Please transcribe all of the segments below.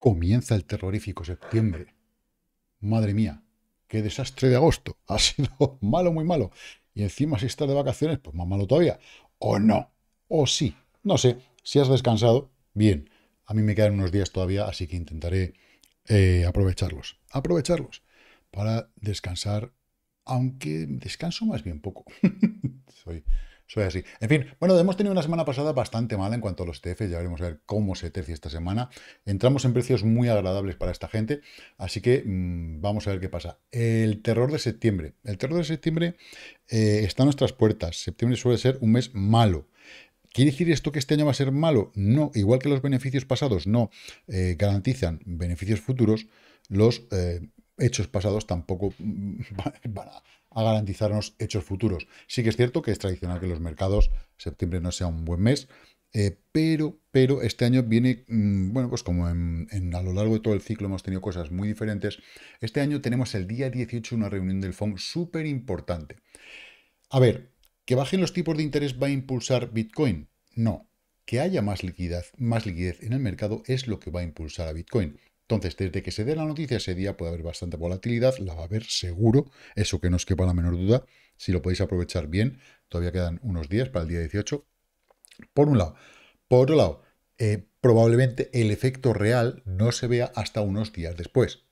Comienza el terrorífico septiembre. Madre mía, qué desastre de agosto. Ha sido malo, muy malo. Y encima si estás de vacaciones, pues más malo todavía. O no, o sí. No sé, si has descansado, bien. A mí me quedan unos días todavía, así que intentaré eh, aprovecharlos. Aprovecharlos para descansar, aunque descanso más bien poco. Soy soy así. En fin, bueno, hemos tenido una semana pasada bastante mala en cuanto a los TF, ya veremos a ver cómo se tercia esta semana. Entramos en precios muy agradables para esta gente, así que mm, vamos a ver qué pasa. El terror de septiembre. El terror de septiembre eh, está a nuestras puertas. Septiembre suele ser un mes malo. ¿Quiere decir esto que este año va a ser malo? No, igual que los beneficios pasados no eh, garantizan beneficios futuros, los eh, hechos pasados tampoco van a a garantizarnos hechos futuros. Sí que es cierto que es tradicional que los mercados, septiembre no sea un buen mes, eh, pero, pero este año viene, mm, bueno, pues como en, a lo largo de todo el ciclo hemos tenido cosas muy diferentes, este año tenemos el día 18 una reunión del FOM súper importante. A ver, ¿que bajen los tipos de interés va a impulsar Bitcoin? No. Que haya más liquidez, más liquidez en el mercado es lo que va a impulsar a Bitcoin. Entonces, desde que se dé la noticia ese día puede haber bastante volatilidad, la va a haber seguro, eso que no os quepa la menor duda, si lo podéis aprovechar bien, todavía quedan unos días para el día 18, por un lado. Por otro lado, eh, probablemente el efecto real no se vea hasta unos días después.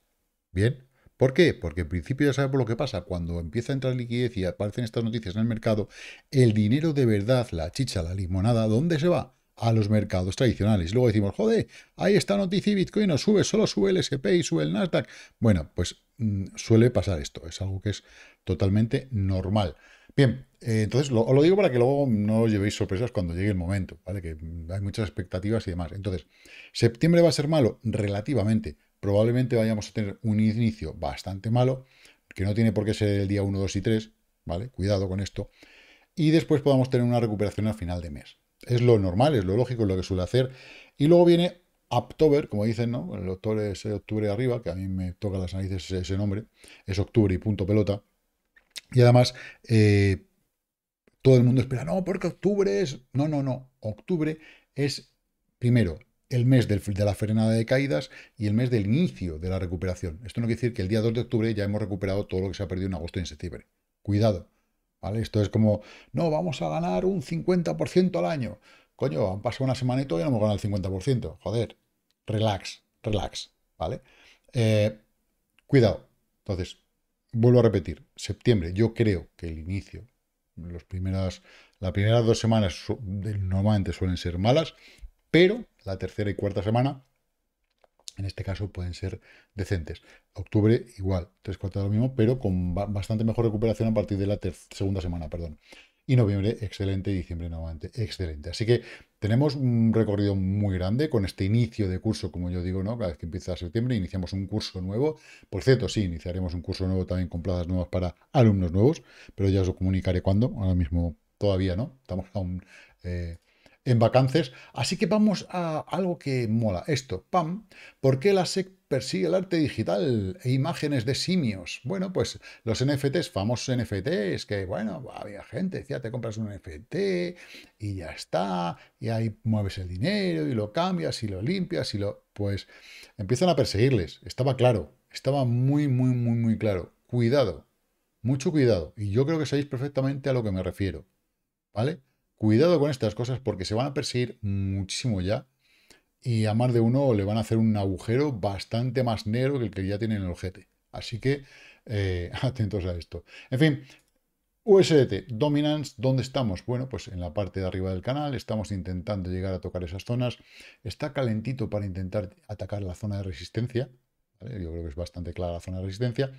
¿Bien? ¿Por qué? Porque en principio ya sabemos lo que pasa. Cuando empieza a entrar liquidez y aparecen estas noticias en el mercado, el dinero de verdad, la chicha, la limonada, ¿dónde se va? A los mercados tradicionales. Luego decimos, joder, ahí está noticia y Bitcoin no sube, solo sube el SP y sube el Nasdaq. Bueno, pues mm, suele pasar esto, es algo que es totalmente normal. Bien, eh, entonces os lo digo para que luego no os llevéis sorpresas cuando llegue el momento, ¿vale? Que hay muchas expectativas y demás. Entonces, ¿septiembre va a ser malo? Relativamente. Probablemente vayamos a tener un inicio bastante malo, que no tiene por qué ser el día 1, 2 y 3, ¿vale? Cuidado con esto. Y después podamos tener una recuperación al final de mes. Es lo normal, es lo lógico, es lo que suele hacer. Y luego viene October, como dicen, ¿no? El octubre es octubre arriba, que a mí me toca las narices ese, nombre. Es octubre y punto pelota. Y además, eh, todo el mundo espera, no, porque octubre es... No, no, no. Octubre es, primero, el mes del, de la frenada de caídas y el mes del inicio de la recuperación. Esto no quiere decir que el día 2 de octubre ya hemos recuperado todo lo que se ha perdido en agosto y en septiembre. Cuidado. ¿Vale? Esto es como, no, vamos a ganar un 50% al año. Coño, han pasado una semana y todavía no hemos ganado el 50%. Joder, relax, relax, ¿vale? Eh, cuidado. Entonces, vuelvo a repetir, septiembre, yo creo que el inicio, los primeras, las primeras dos semanas normalmente suelen ser malas, pero la tercera y cuarta semana en este caso pueden ser decentes. Octubre igual, tres cuartos de lo mismo, pero con bastante mejor recuperación a partir de la segunda semana, perdón. Y noviembre, excelente, y diciembre nuevamente, excelente. Así que tenemos un recorrido muy grande con este inicio de curso, como yo digo, ¿no? Cada vez que empieza septiembre, iniciamos un curso nuevo. Por cierto, sí, iniciaremos un curso nuevo también con plazas nuevas para alumnos nuevos, pero ya os lo comunicaré cuando. Ahora mismo todavía no. Estamos aún eh, en vacances. Así que vamos a algo que mola. Esto, pam. ¿Por qué la SEC persigue el arte digital e imágenes de simios? Bueno, pues los NFTs, famosos NFTs, que bueno, había gente, decía, te compras un NFT y ya está, y ahí mueves el dinero y lo cambias y lo limpias y lo... Pues empiezan a perseguirles. Estaba claro, estaba muy, muy, muy, muy claro. Cuidado, mucho cuidado. Y yo creo que sabéis perfectamente a lo que me refiero. ¿Vale? Cuidado con estas cosas porque se van a perseguir muchísimo ya y a más de uno le van a hacer un agujero bastante más negro que el que ya tiene en el ojete. Así que eh, atentos a esto. En fin, USDT, Dominance, ¿dónde estamos? Bueno, pues en la parte de arriba del canal, estamos intentando llegar a tocar esas zonas. Está calentito para intentar atacar la zona de resistencia. Yo creo que es bastante clara la zona de resistencia.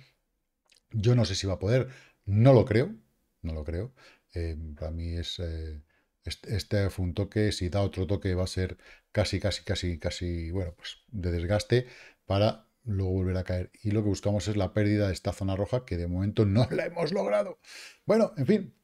Yo no sé si va a poder, no lo creo, no lo creo. Eh, para mí es... Eh, este, fue un toque, si da otro toque va a ser casi, casi, casi, casi, bueno, pues de desgaste para luego volver a caer. Y lo que buscamos es la pérdida de esta zona roja que de momento no la hemos logrado. Bueno, en fin,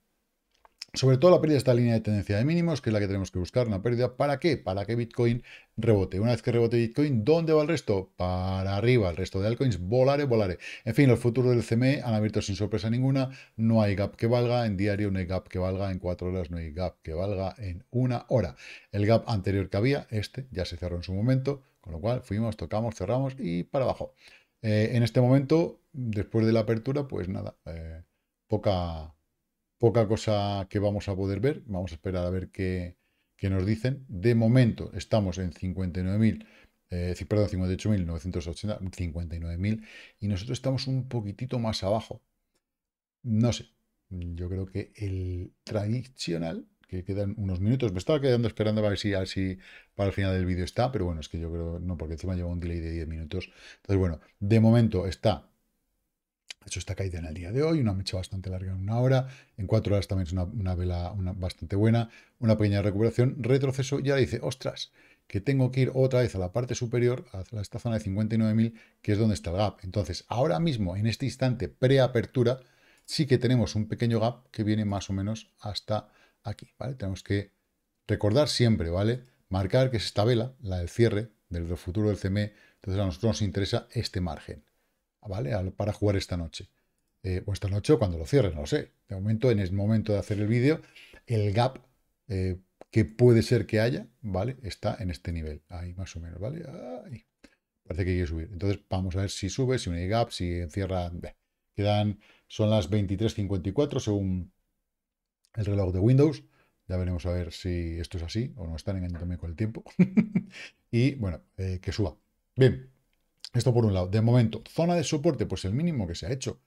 sobre todo la pérdida de esta línea de tendencia de mínimos, que es la que tenemos que buscar, una pérdida. ¿Para qué? Para que Bitcoin rebote. Una vez que rebote Bitcoin, ¿dónde va el resto? Para arriba. El resto de altcoins, volare, volare. En fin, los futuros del CME han abierto sin sorpresa ninguna. No hay gap que valga. En diario no hay gap que valga. En cuatro horas no hay gap que valga en una hora. El gap anterior que había, este, ya se cerró en su momento Con lo cual fuimos, tocamos, cerramos y para abajo. Eh, en este momento, después de la apertura, pues nada, eh, poca, poca cosa que vamos a poder ver. Vamos a esperar a ver qué, qué nos dicen. De momento estamos en 59.000 eh, perdón, 58.980, 59.000, y nosotros estamos un poquitito más abajo. No sé, yo creo que el tradicional, que quedan unos minutos, me estaba quedando esperando a ver si, para el final del vídeo está, pero bueno, es que yo creo, no, porque encima lleva un delay de 10 minutos. Entonces, bueno, de momento está hecho, está caída en el día de hoy, una mecha bastante larga en una hora, en cuatro horas también es una, vela bastante buena, una pequeña recuperación, retroceso, ya dice, ostras, que tengo que ir otra vez a la parte superior, a esta zona de 59.000, que es donde está el gap. Entonces, ahora mismo, en este instante preapertura, sí que tenemos un pequeño gap que viene más o menos hasta aquí, ¿vale? Tenemos que recordar siempre, ¿vale? Marcar que es esta vela, la del cierre, del futuro del CME, entonces a nosotros nos interesa este margen, ¿vale? Para jugar esta noche. Eh, o esta noche o cuando lo cierre, no lo sé. De momento, en el momento de hacer el vídeo, el gap eh, que puede ser que haya, ¿vale? Está en este nivel, ahí más o menos, ¿vale? Parece que quiere subir. Entonces vamos a ver si sube, si hay gap, si encierra... Quedan, son las 23.54 según el reloj de Windows. Ya veremos a ver si esto es así o no están engañándome con el tiempo. y bueno, eh, que suba. Bien, esto por un lado. De momento, zona de soporte, pues el mínimo que se ha hecho.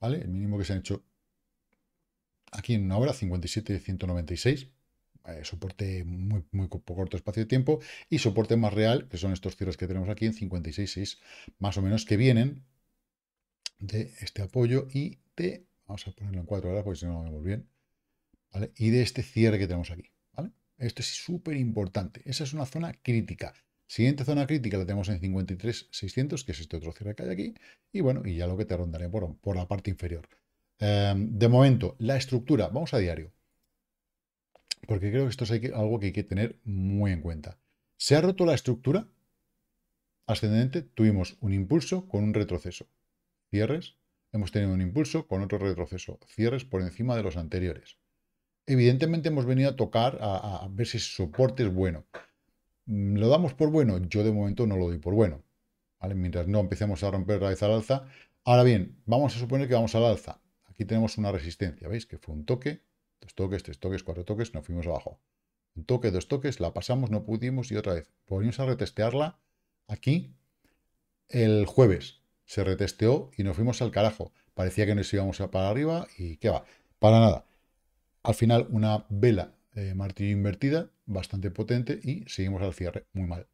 ¿Vale? El mínimo que se ha hecho aquí en una hora, 57.196 eh, soporte muy, muy corto espacio de tiempo y soporte más real, que son estos cierres que tenemos aquí en 56.6, más o menos, que vienen de este apoyo y de, vamos a ponerlo en cuatro horas porque si no lo vemos bien, ¿vale? Y de este cierre que tenemos aquí, ¿vale? Esto es súper importante, esa es una zona crítica. Siguiente zona crítica la tenemos en 53.600, que es este otro cierre que hay aquí, y bueno, y ya lo que te rondaré por, por la parte inferior. Em, de momento, la estructura, vamos a diario porque creo que esto es algo que hay que tener muy en cuenta. Se ha roto la estructura ascendente, tuvimos un impulso con un retroceso. Cierres, hemos tenido un impulso con otro retroceso. Cierres por encima de los anteriores. Evidentemente hemos venido a tocar, a, ver si ese soporte es bueno. Mm, ¿Lo damos por bueno? Yo de momento no lo doy por bueno. Mientras no empecemos a romper la vez al alza. Ahora bien, vamos a suponer que vamos al alza. Aquí tenemos una resistencia, ¿veis? Que fue un toque, Dos toques, tres toques, cuatro toques, nos fuimos abajo. Un toque, dos toques, la pasamos, no pudimos y otra vez. Volvimos a retestearla aquí el jueves. Se retesteó y nos fuimos al carajo. Parecía que nos íbamos para arriba y ¿qué va? Para nada. Al final una vela eh, martillo invertida, bastante potente y seguimos al cierre, muy mal.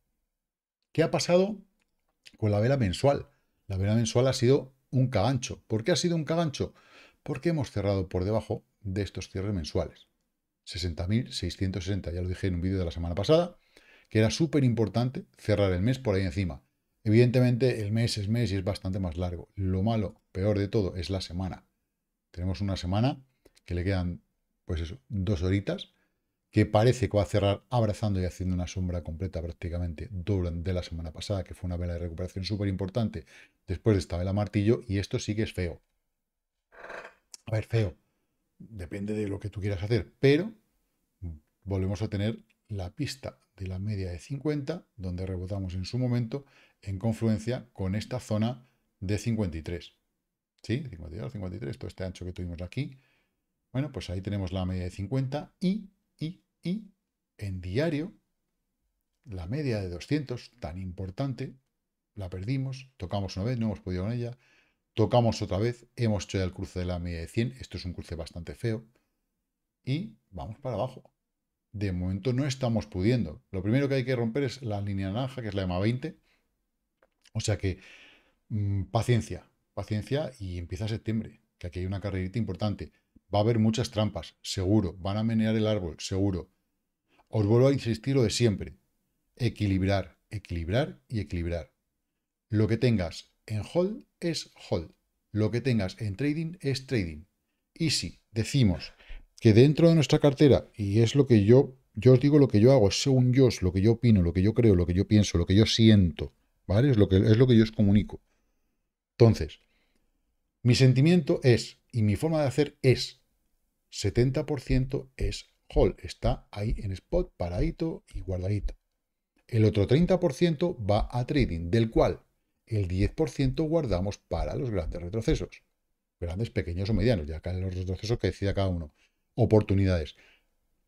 ¿Qué ha pasado con la vela mensual? La vela mensual ha sido un cagancho. ¿Por qué ha sido un cagancho? Porque hemos cerrado por debajo de estos cierres mensuales. 60.660, ya lo dije en un vídeo de la semana pasada, que era súper importante cerrar el mes por ahí encima. Evidentemente el mes es mes y es bastante más largo. Lo malo, peor de todo, es la semana. Tenemos una semana que le quedan, pues eso, dos horitas, que parece que va a cerrar abrazando y haciendo una sombra completa prácticamente de la semana pasada, que fue una vela de recuperación súper importante después de esta vela martillo, y esto sí que es feo. A ver, feo depende de lo que tú quieras hacer, pero volvemos a tener la pista de la media de 50, donde rebotamos en su momento en confluencia con esta zona de 53. ¿Sí? 52, 53, todo este ancho que tuvimos aquí. Bueno, pues ahí tenemos la media de 50 y, y, en diario, la media de 200, tan importante, la perdimos, tocamos una vez, no hemos podido con ella, Tocamos otra vez, hemos hecho ya el cruce de la media de 100, esto es un cruce bastante feo, y vamos para abajo. De momento no estamos pudiendo. Lo primero que hay que romper es la línea naranja, que es la EMA 20. O sea que mm, paciencia, paciencia y empieza septiembre, que aquí hay una carrerita importante. Va a haber muchas trampas, seguro. Van a menear el árbol, seguro. Os vuelvo a insistir lo de siempre. Equilibrar, equilibrar y equilibrar. Lo que tengas en hold es hold. Lo que tengas en trading es trading. Y si decimos que dentro de nuestra cartera, y es lo que yo, yo os digo lo que yo hago, según yo, es lo que yo opino, lo que yo creo, lo que yo pienso, lo que yo siento, ¿vale? Es lo que, es lo que yo os comunico. Entonces, mi sentimiento es, y mi forma de hacer es, 70% es hold, está ahí en spot, paradito y guardadito. El otro 30% va a trading, del cual el 10% guardamos para los grandes retrocesos. Grandes, pequeños o medianos, ya en los retrocesos que decida cada uno. Oportunidades.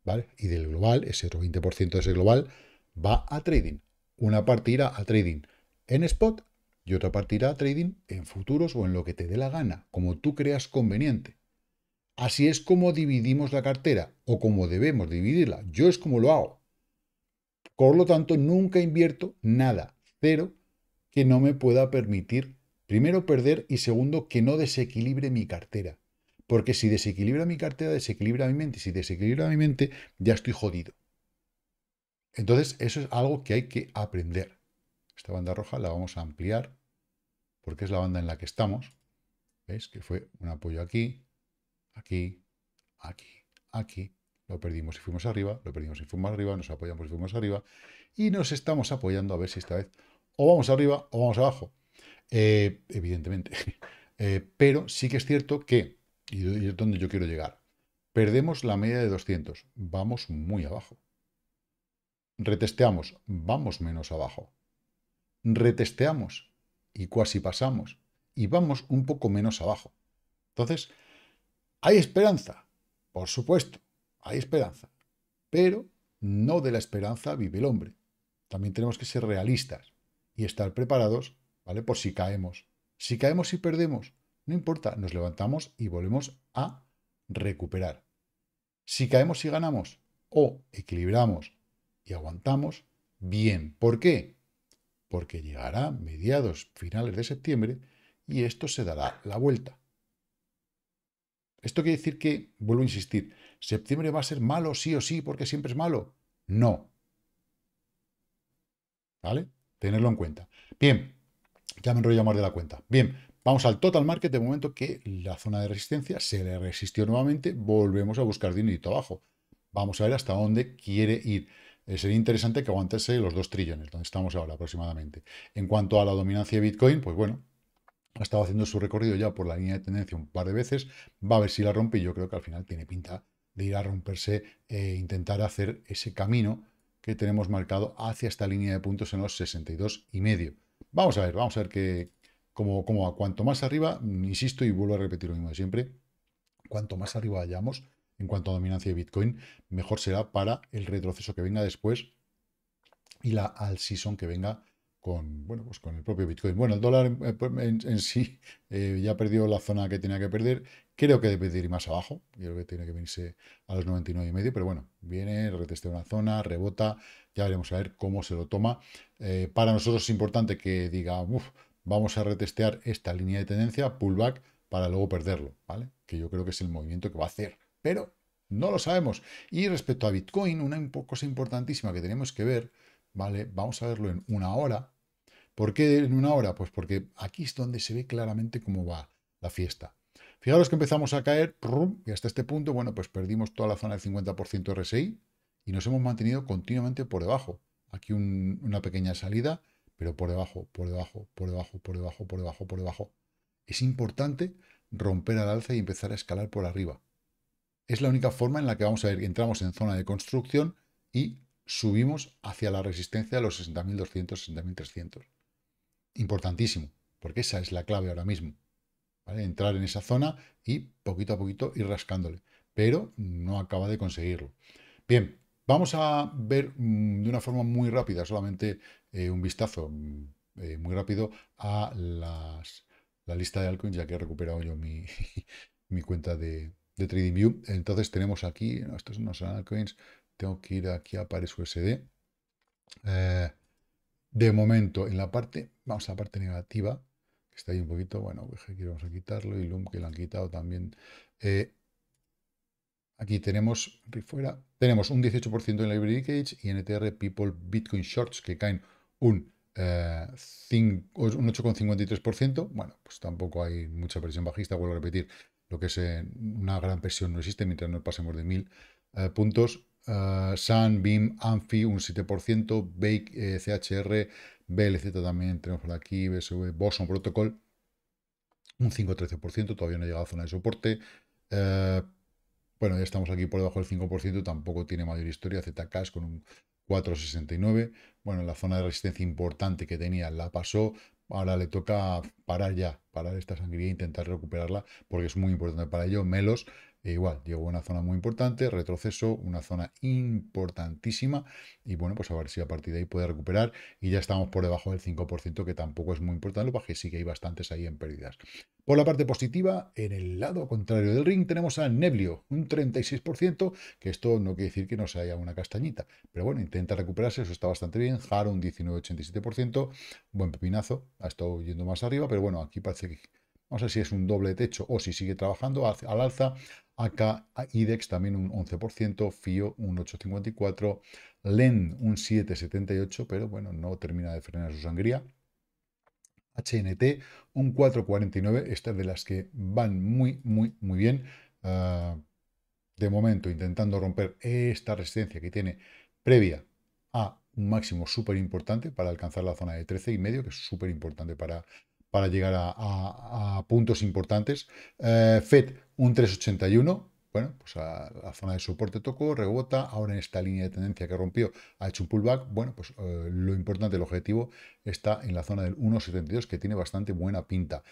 ¿Vale? Y del global, ese otro 20% de ese global va a trading. Una parte irá a trading en spot y otra parte irá a trading en futuros o en lo que te dé la gana, como tú creas conveniente. Así es como dividimos la cartera o como debemos dividirla. Yo es como lo hago. Por lo tanto, nunca invierto nada, cero, que no me pueda permitir, primero, perder y segundo, que no desequilibre mi cartera. Porque si desequilibra mi cartera, desequilibra mi mente. Si desequilibra mi mente, ya estoy jodido. Entonces, eso es algo que hay que aprender. Esta banda roja la vamos a ampliar porque es la banda en la que estamos. ¿Veis? Que fue un apoyo aquí, aquí, aquí, aquí. Lo perdimos y fuimos arriba, lo perdimos y fuimos arriba, nos apoyamos y fuimos arriba. Y nos estamos apoyando a ver si esta vez o vamos arriba o vamos abajo. Eh, evidentemente. Eh, pero sí que es cierto que, y es donde yo quiero llegar, perdemos la media de 200. Vamos muy abajo. Retesteamos, vamos menos abajo. Retesteamos y casi pasamos y vamos un poco menos abajo. Entonces, ¿hay esperanza? Por supuesto, hay esperanza. Pero no de la esperanza vive el hombre. También tenemos que ser realistas y estar preparados, ¿vale? Por si caemos. Si caemos y perdemos, no importa, nos levantamos y volvemos a recuperar. Si caemos y ganamos o equilibramos y aguantamos, bien. ¿Por qué? Porque llegará mediados, finales de septiembre y esto se dará la vuelta. ¿Esto quiere decir que, vuelvo a insistir, septiembre va a ser malo sí o sí porque siempre es malo? No. ¿Vale? Tenerlo en cuenta. Bien, ya me enrollo más de la cuenta. Bien, vamos al total market de momento que la zona de resistencia se le resistió nuevamente. Volvemos a buscar dinerito abajo. Vamos a ver hasta dónde quiere ir. Eh, sería interesante que aguantase los 2 trillones, donde estamos ahora aproximadamente. En cuanto a la dominancia de Bitcoin, pues bueno, ha estado haciendo su recorrido ya por la línea de tendencia un par de veces. Va a ver si la rompe y yo creo que al final tiene pinta de ir a romperse e intentar hacer ese camino que tenemos marcado hacia esta línea de puntos en los 62 y medio. Vamos a ver, vamos a ver que como, como a cuanto más arriba, insisto y vuelvo a repetir lo mismo de siempre, cuanto más arriba vayamos, en cuanto a dominancia de Bitcoin, mejor será para el retroceso que venga después y la all season que venga con, bueno, pues con el propio Bitcoin. Bueno, el dólar eh, pues, en, sí eh, ya perdió la zona que tenía que perder. Creo que debe ir más abajo. Creo que tiene que venirse a los 99 y medio, pero bueno, viene, retestea una zona, rebota. Ya veremos a ver cómo se lo toma. Eh, para nosotros es importante que diga, vamos a retestear esta línea de tendencia, pullback, para luego perderlo, ¿vale? Que yo creo que es el movimiento que va a hacer pero no lo sabemos. Y respecto a Bitcoin, una cosa importantísima que tenemos que ver, ¿vale? Vamos a verlo en una hora. ¿Por qué en una hora? Pues porque aquí es donde se ve claramente cómo va la fiesta. Fijaros que empezamos a caer y hasta este punto, bueno, pues perdimos toda la zona del 50% RSI y nos hemos mantenido continuamente por debajo. Aquí una pequeña salida, pero por debajo, por debajo, por debajo, por debajo, por debajo, por debajo. Es importante romper al alza y empezar a escalar por arriba es la única forma en la que vamos a ver, entramos en zona de construcción y subimos hacia la resistencia de los 60.200, 60.300. Importantísimo, porque esa es la clave ahora mismo. Entrar en esa zona y poquito a poquito ir rascándole, pero no acaba de conseguirlo. Bien, vamos a ver mm, de una forma muy rápida, solamente eh, un vistazo mm, eh, muy rápido a las, la lista de altcoins, ya que he recuperado yo mi, mi cuenta de, de TradingView. Entonces tenemos aquí, estos no son altcoins, tengo que ir aquí a Pares USD. Eh, de momento, en la parte, vamos a la parte negativa, que está ahí un poquito, bueno, aquí vamos a quitarlo, y Loom que lo han quitado también. Eh, aquí tenemos, fuera, tenemos un 18% en Library Cage y NTR People Bitcoin Shorts que caen un, eh, un 8,53%. Bueno, pues tampoco hay mucha presión bajista, vuelvo a repetir, lo que es eh, una gran presión no existe mientras no pasemos de 1000 eh, puntos. Uh, Sun, BIM, Anfi, un 7%, Bake, CHR, BLZ también tenemos por aquí, BSV, Boson Protocol, un 5-13%, todavía no ha llegado a zona de soporte. bueno, ya estamos aquí por debajo del 5%, tampoco tiene mayor historia. ZKs con un 4,69. Bueno, la zona de resistencia importante que tenía la pasó. Ahora le toca parar ya, parar esta sangría e intentar recuperarla, porque es muy importante para ello. Melos e igual, llegó a una zona muy importante, retroceso, una zona importantísima, y bueno, pues a ver si a partir de ahí puede recuperar, y ya estamos por debajo del 5%, que tampoco es muy importante, porque sí que hay bastantes ahí en pérdidas. Por la parte positiva, en el lado contrario del ring tenemos a Neblio, un 36%, que esto no quiere decir que no se haya una castañita, pero bueno, intenta recuperarse, eso está bastante bien, Haro un 19,87%, buen pepinazo, ha estado yendo más arriba, pero bueno, aquí parece que no sé si es un doble techo o si sigue trabajando al alza. Acá IDEX también un 11%, FIO un 8,54%, LEN un 7,78%, pero bueno, no termina de frenar su sangría. HNT un 4,49%, esta es de las que van muy, muy, muy bien. Ah, de momento intentando romper esta resistencia que tiene previa a un máximo súper importante para alcanzar la zona de 13,5, que es súper importante para para llegar a, puntos importantes. Eh, FED un 381, bueno, pues a la zona de soporte tocó, rebota, ahora en esta línea de tendencia que rompió ha hecho un pullback, bueno, pues eh, lo importante, el objetivo está en la zona del 1.72 que tiene bastante buena pinta.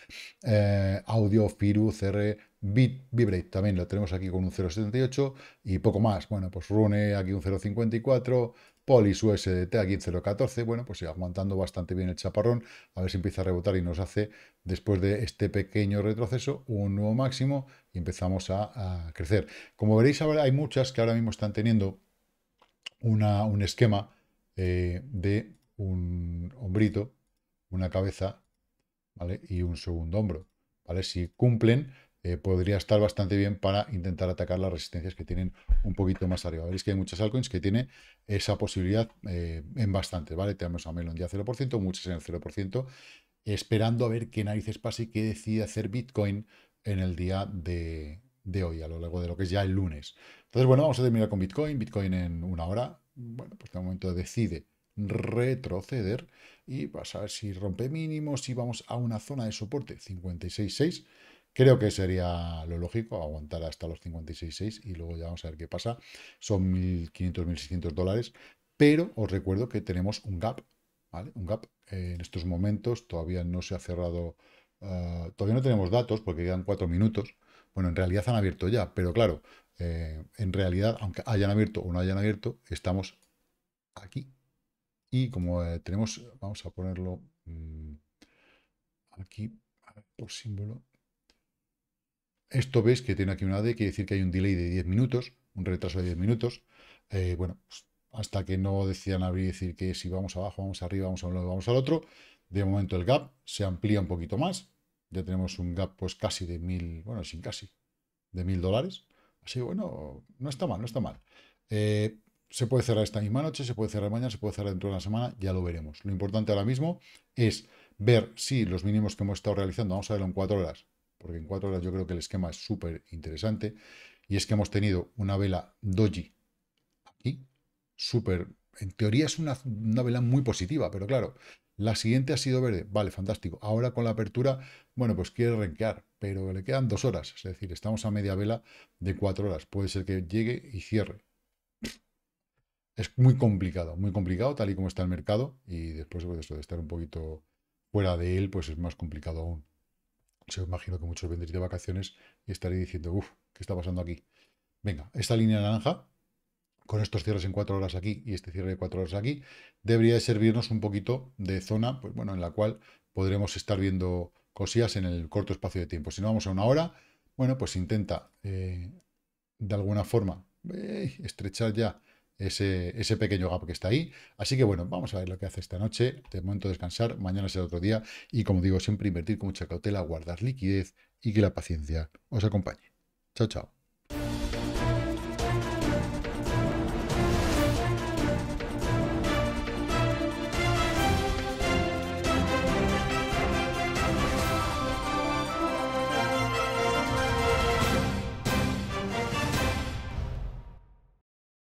Eh, audio, Firu, CR, Bit, Vibrate también lo tenemos aquí con un 0.78 y poco más, bueno, pues Rune aquí un 0.54, Polis USDT aquí en 0.14, bueno, pues aguantando bastante bien el chaparrón, a ver si empieza a rebotar y nos hace, después de este pequeño retroceso, un nuevo máximo y empezamos a, crecer. Como veréis, ahora hay muchas que ahora mismo están teniendo una, un esquema eh, de un hombrito, una cabeza, ¿vale? Y un segundo hombro, ¿vale? Si cumplen, eh, podría estar bastante bien para intentar atacar las resistencias que tienen un poquito más arriba. Veréis que hay muchas altcoins que tienen esa posibilidad eh, en bastante, ¿vale? Tenemos a Melon ya 0%, muchas en el 0%, esperando a ver qué narices pasa y qué decide hacer Bitcoin en el día de, hoy, a lo largo de lo que es ya el lunes. Entonces, bueno, vamos a terminar con Bitcoin. Bitcoin en una hora, bueno, pues de momento decide retroceder y vas a ver si rompe mínimos, si vamos a una zona de soporte 56.6 Creo que sería lo lógico aguantar hasta los 56.6 y luego ya vamos a ver qué pasa. Son 1.500, 1.600 dólares, pero os recuerdo que tenemos un gap, ¿vale? Un gap en estos momentos todavía no se ha cerrado, ah, todavía no tenemos datos porque quedan cuatro minutos. Bueno, en realidad han abierto ya, pero claro, eh, en realidad, aunque hayan abierto o no hayan abierto, estamos aquí. Y como eh, tenemos, vamos a ponerlo mm, aquí, por símbolo, esto ves que tiene aquí una D, quiere decir que hay un delay de 10 minutos, un retraso de 10 minutos. Eh, bueno, pues, hasta que no decían abrir decir que si vamos abajo, vamos arriba, vamos a un lado, vamos al otro. De momento el gap se amplía un poquito más. Ya tenemos un gap pues casi de mil, bueno, sin casi, de mil dólares. Así que bueno, no está mal, no está mal. Eh, se puede cerrar esta misma noche, se puede cerrar mañana, se puede cerrar dentro de una semana, ya lo veremos. Lo importante ahora mismo es ver si los mínimos que hemos estado realizando, vamos a verlo en cuatro horas, porque en cuatro horas yo creo que el esquema es súper interesante, y es que hemos tenido una vela doji aquí, súper, en teoría es una, vela muy positiva, pero claro, la siguiente ha sido verde, vale, fantástico. Ahora con la apertura, bueno, pues quiere renquear, pero le quedan dos horas, es decir, estamos a media vela de cuatro horas, puede ser que llegue y cierre. Es muy complicado, muy complicado tal y como está el mercado y después de estar un poquito fuera de él, pues es más complicado aún. Se imagino que muchos vendréis de vacaciones y estaréis diciendo, uff, ¿qué está pasando aquí? Venga, esta línea naranja, con estos cierres en cuatro horas aquí y este cierre de cuatro horas aquí, debería de servirnos un poquito de zona, pues bueno, en la cual podremos estar viendo cosillas en el corto espacio de tiempo. Si no vamos a una hora, bueno, pues intenta eh, de alguna forma eh, estrechar ya ese, pequeño gap que está ahí. Así que bueno, vamos a ver lo que hace esta noche. De momento descansar, mañana será otro día. Y como digo, siempre invertir con mucha cautela, guardar liquidez y que la paciencia os acompañe. Chao, chao.